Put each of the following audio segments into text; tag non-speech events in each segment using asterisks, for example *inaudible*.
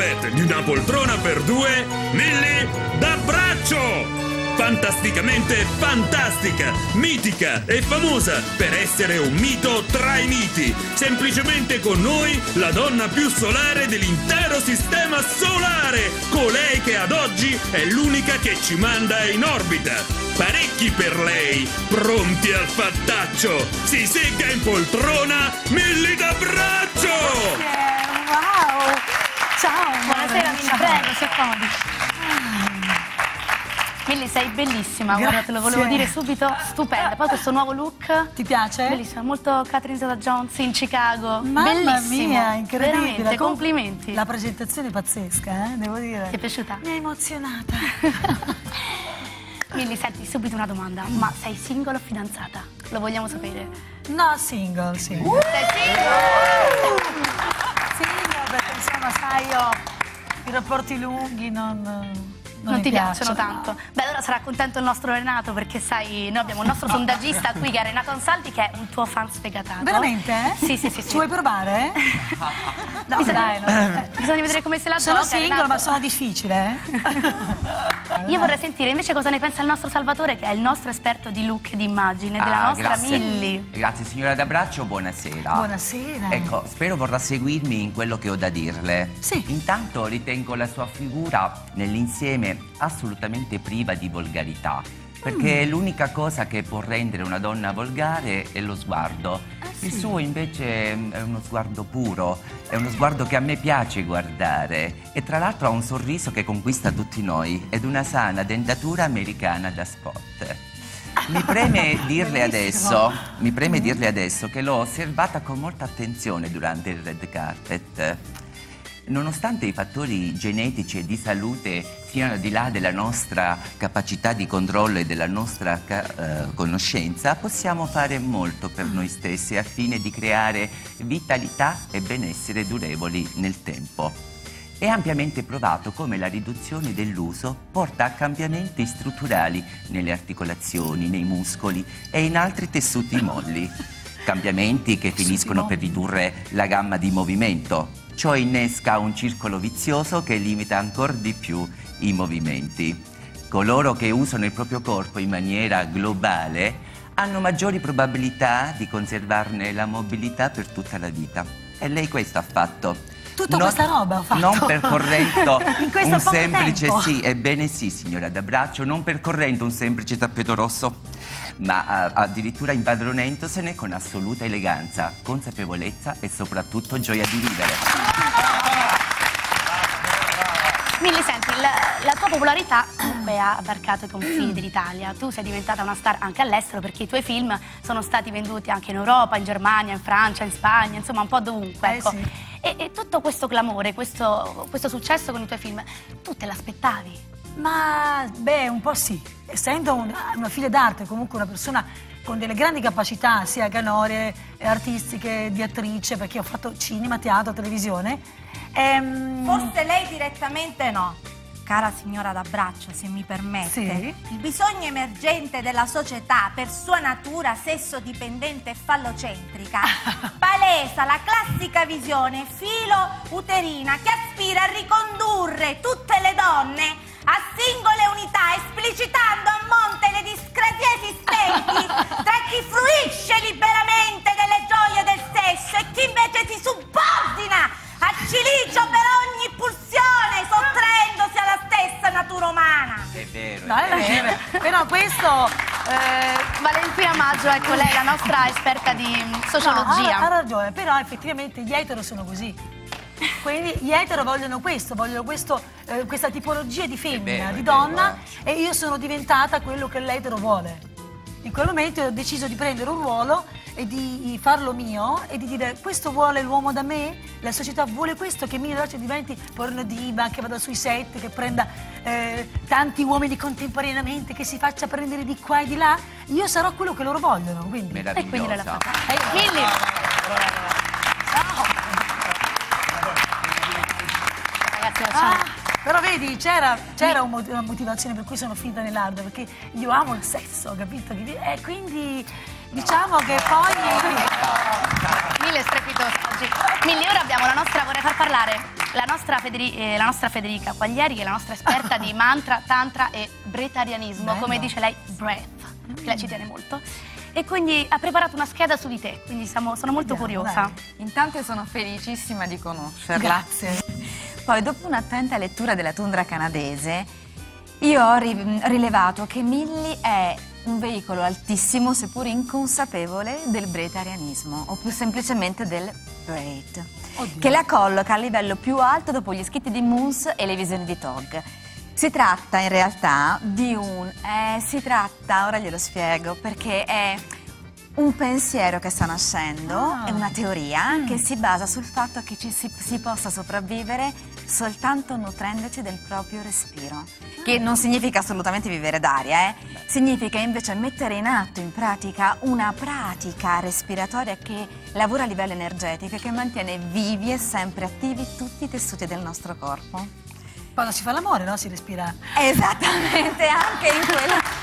Corbett di una poltrona per due, Millie d'abbraccio! Fantasticamente fantastica, mitica e famosa per essere un mito tra i miti. Semplicemente con noi la donna più solare dell'intero sistema solare. Colei che ad oggi è l'unica che ci manda in orbita. Parecchi per lei, pronti al fattaccio. Si secca in poltrona, Milli d'abbraccio! Wow! Ciao! Buonasera, Milly, prego, si accomodi. Milly, sei bellissima, guarda, te lo volevo Grazie. dire subito, stupenda. Poi questo nuovo look, Ti piace? bellissimo, molto Catherine Zeta-Jones in Chicago. Mamma bellissimo. mia, incredibile. Veramente, Com- complimenti. La presentazione è pazzesca, eh? devo dire. Ti è piaciuta? Mi ha emozionata. *laughs* Milly, senti, subito una domanda. Ma sei single o fidanzata? Lo vogliamo sapere. No, single, single. Uh! Sei single? Perché insomma, sai, io i rapporti lunghi non, non, Non ti piacciono piacciono. tanto? Beh, allora sarà contento il nostro Renato perché sai, noi abbiamo il nostro *laughs* sondaggista qui che è Renato Ansaldi che è un tuo fan sfegatato. Veramente? Sì, sì, sì. sì. Ci vuoi provare? *laughs* No, Bisogna- dai, no. Bisogna vedere come se la Sono gioca, single, Renato. ma sono difficile, eh? *laughs* Io vorrei sentire invece cosa ne pensa il nostro Salvatore, che è il nostro esperto di look e di immagine, della Ah, nostra grazie. Milli. Grazie signora D'Abbraccio, buonasera. Buonasera. Ecco, spero vorrà seguirmi in quello che ho da dirle. Sì. Intanto ritengo la sua figura nell'insieme assolutamente priva di volgarità. Perché Mm. l'unica cosa che può rendere una donna volgare è lo sguardo. Ah, Il suo invece mm, è uno sguardo puro, è uno sguardo che a me piace guardare e tra l'altro ha un sorriso che conquista tutti noi ed una sana dentatura americana da spot. Mi preme *laughs* dirle adesso, mi preme dirle adesso che l'ho osservata con molta attenzione durante il red carpet. Nonostante i fattori genetici e di salute siano al di là della nostra capacità di controllo e della nostra eh, conoscenza, possiamo fare molto per noi stessi al fine di creare vitalità e benessere durevoli nel tempo. È ampiamente provato come la riduzione dell'uso porta a cambiamenti strutturali nelle articolazioni, nei muscoli e in altri tessuti molli. Cambiamenti che finiscono per ridurre la gamma di movimento. Ciò innesca un circolo vizioso che limita ancora di più i movimenti. Coloro che usano il proprio corpo in maniera globale hanno maggiori probabilità di conservarne la mobilità per tutta la vita. E lei questo ha fatto. Tutta questa roba ho fatto. Non percorrendo *laughs* un semplice tempo. sì, ebbene sì, signora d'abbraccio, non percorrendo un semplice tappeto rosso, ma ah, addirittura impadronendosene con assoluta eleganza, consapevolezza e soprattutto gioia di vivere. Milly, senti, la, la tua popolarità comunque ha varcato i confini dell'Italia. Tu sei diventata una star anche all'estero perché i tuoi film sono stati venduti anche in Europa, in Germania, in Francia, in Spagna, insomma un po' dovunque. Eh, ecco. sì. e, e tutto questo clamore, questo, questo successo con i tuoi film, tu te l'aspettavi? Ma beh, un po' sì. Essendo un- una figlia d'arte, comunque una persona con delle grandi capacità, sia canore, eh, artistiche, di attrice, perché ho fatto cinema, teatro, televisione. Ehm, Forse lei direttamente no. Cara signora d'abbraccio, se mi permette, Sì. il bisogno emergente della società per sua natura sesso-dipendente e fallocentrica *laughs* palesa la classica visione filo-uterina che aspira a ricondurre tutte le donne a singole unità, esplicitando a monte le discrasie esistenti *laughs* tra chi fruisce liberamente delle gioie del sesso e chi invece al cilicio per ogni pulsione, sottraendosi alla stessa natura umana. È vero, no, è vero. *laughs* Però questo... eh, Valentina Maggio, ecco lei, la nostra esperta di mm, no, sociologia. ha, ha ragione, però effettivamente gli etero sono così. Quindi gli etero vogliono questo, vogliono questo, eh, questa tipologia di femmina, vero, di donna vero, e io sono diventata quello che l'etero vuole. In quel momento ho deciso di prendere un ruolo e di farlo mio e di dire questo vuole l'uomo da me, la società vuole questo, che Mia Dolce diventi porno diva, che vada sui set, che prenda eh, tanti uomini contemporaneamente, che si faccia prendere di qua e di là. Io sarò quello che loro vogliono, quindi. E quindi l'ha meravigliosa. fatta. Eh, Milly! Ragazzi, Ah, facciamo... però vedi, c'era, una motivazione per cui sono finita nell'ardo, perché io amo il sesso, capito? E quindi diciamo che poi... Mille strepitosi oggi. Milly, ora abbiamo la nostra, vorrei far parlare la nostra, Federi- eh, la nostra Federica Quaglieri, che è la nostra esperta di mantra, tantra e bretarianismo, Bello. come dice lei, breath, che lei ci tiene molto. E quindi ha preparato una scheda su di te, quindi siamo- sono molto Vediamo, curiosa. dai. Intanto sono felicissima di conoscerla. Grazie. Poi, dopo un'attenta lettura della tundra canadese, io ho ri- rilevato che Millie è un veicolo altissimo, seppur inconsapevole, del bretarianismo, o più semplicemente del Oddio. che la colloca a livello più alto dopo gli scritti di Moons e le visioni di Tog. Si tratta in realtà di un... eh, si tratta, ora glielo spiego, perché è un pensiero che sta nascendo, Ah. è una teoria che si basa sul fatto che ci si, si possa sopravvivere soltanto nutrendoci del proprio respiro. Che non significa assolutamente vivere d'aria, eh? significa invece mettere in atto, in pratica, una pratica respiratoria che lavora a livello energetico e che mantiene vivi e sempre attivi tutti i tessuti del nostro corpo. Quando si fa l'amore, no? Si respira. Esattamente, anche in quella...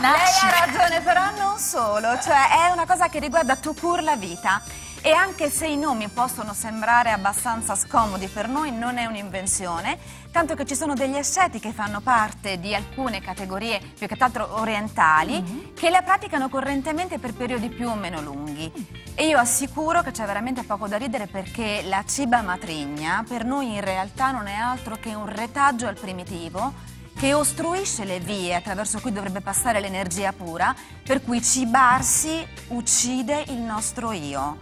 rinasci. Lei ha ragione, però non solo, cioè è una cosa che riguarda tout court la vita. E anche se i nomi possono sembrare abbastanza scomodi per noi, non è un'invenzione, tanto che ci sono degli asceti che fanno parte di alcune categorie, più che altro orientali, che la praticano correntemente per periodi più o meno lunghi. E io assicuro che c'è veramente poco da ridere perché la ciba matrigna per noi in realtà non è altro che un retaggio al primitivo che ostruisce le vie attraverso cui dovrebbe passare l'energia pura, per cui cibarsi uccide il nostro io.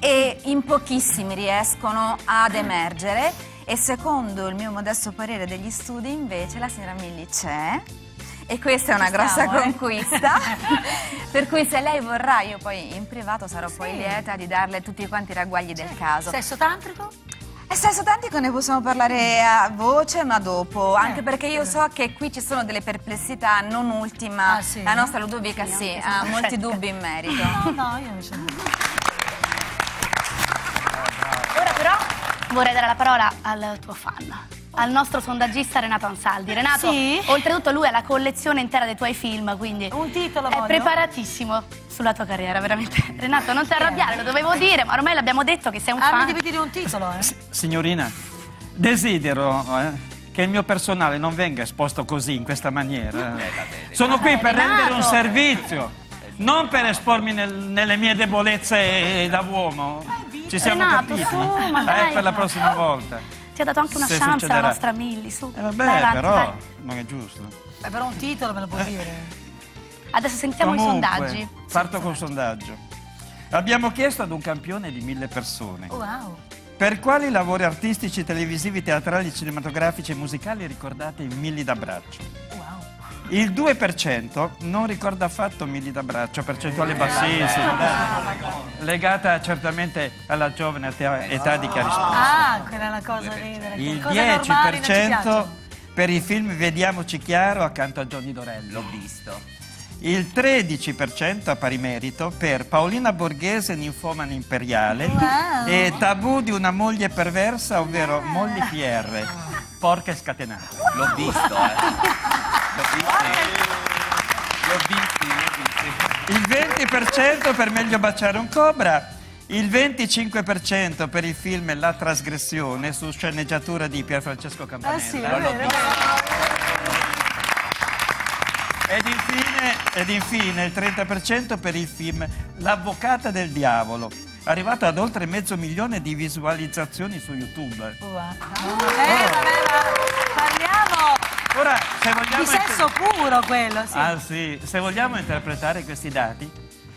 E in pochissimi riescono ad emergere e secondo il mio modesto parere degli studi invece la signora Milli c'è. E questa è una grossa stiamo, eh. conquista, *laughs* per cui se lei vorrà, io poi in privato sarò poi lieta di darle tutti quanti i ragguagli del caso. Sesso tantrico? E sesso tantico ne possiamo parlare a voce, ma dopo, anche perché io so che qui ci sono delle perplessità, non ultima, Ah, sì? la nostra Ludovica sì, sono ha molti dubbi in merito. No, no, io non sono. Ora però vorrei dare la parola al tuo fan, al nostro sondaggista Renato Ansaldi. Renato, Sì? oltretutto lui ha la collezione intera dei tuoi film, quindi Un titolo è voglio. preparatissimo sulla tua carriera, veramente. Renato, non ti arrabbiare, lo dovevo dire, ma ormai l'abbiamo detto che sei un Ah, mi fan. devi dire un titolo, eh? Signorina, desidero eh, che il mio personale non venga esposto così, in questa maniera. Sono qui per Renato. rendere un servizio, non per espormi nel- nelle mie debolezze da uomo. Ci siamo Renato, capiti? su, ma Eh, per la prossima volta. Ti ha dato anche una Se chance succederà. la nostra Milli, su. Eh, vabbè, Vai avanti, però vai. non è giusto. Beh, però un titolo me lo puoi dire. Adesso sentiamo Comunque, i sondaggi. Parto col sondaggio. Abbiamo chiesto ad un campione di mille persone Wow. per quali lavori artistici, televisivi, teatrali, cinematografici e musicali ricordate i Milli d'abbraccio. Wow. Il 2% non ricorda affatto Milli d'abbraccio, percentuale bassissima, dai. legata certamente alla giovane età di chi ha risposto. Ah, quella è la cosa ridere. Il Cose normali non ci 10% piacciono. per i film Vediamoci chiaro accanto a Johnny Dorelli. L'ho visto. Il 13% a pari merito per Paolina Borghese, ninfomana imperiale, Wow. e tabù di una moglie perversa, ovvero Molly PR, porca e scatenata. L'ho visto, eh. *laughs* Il 20% per Meglio baciare un cobra, il 25% per il film La trasgressione su sceneggiatura di Pierfrancesco Campanella. Ah sì. Ed infine, ed infine il 30% per il film L'avvocata del diavolo, arrivato ad oltre mezzo milione di visualizzazioni su YouTube. Wow. Eh, vabbè, ma parliamo Ora, se vogliamo di sesso puro quello, sì. Ah, sì. Se vogliamo interpretare questi dati,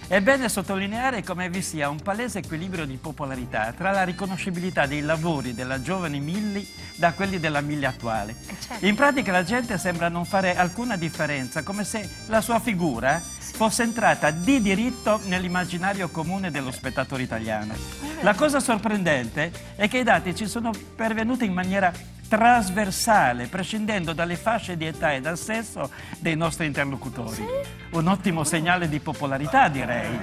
è bene sottolineare come vi sia un palese equilibrio di popolarità tra la riconoscibilità dei lavori della giovane Milli da quelli della Milli attuale. certo. In pratica la gente sembra non fare alcuna differenza, come se la sua figura fosse entrata di diritto nell'immaginario comune dello spettatore italiano. La cosa sorprendente è che i dati ci sono pervenuti in maniera trasversale, prescindendo dalle fasce di età e dal sesso dei nostri interlocutori. Un ottimo segnale di popolarità, direi.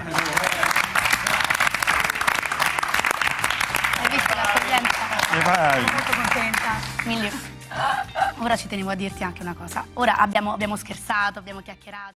Hai visto l'accoglienza? E vai. Molto contenta. Milli. Ora ci tenevo a dirti anche una cosa. Ora abbiamo, abbiamo scherzato, abbiamo chiacchierato.